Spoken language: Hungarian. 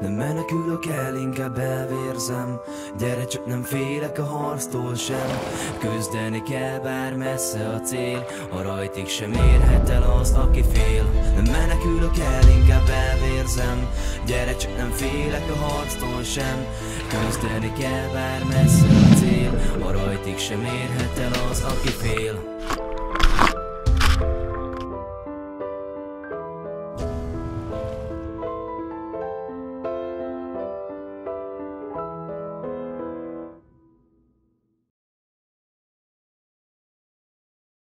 Nem menekülök el, inkább elvérzem. Gyere, csak nem félek a harctól sem. Küzdeni kell, bár messze a cél. A rajtig sem érhet el az, aki fél. Nem menekülök el, inkább elvérzem. Gyere, csak nem félek a harctól sem. Küzdeni kell, bár messze a cél. A rajtig sem érhet el az, aki fél.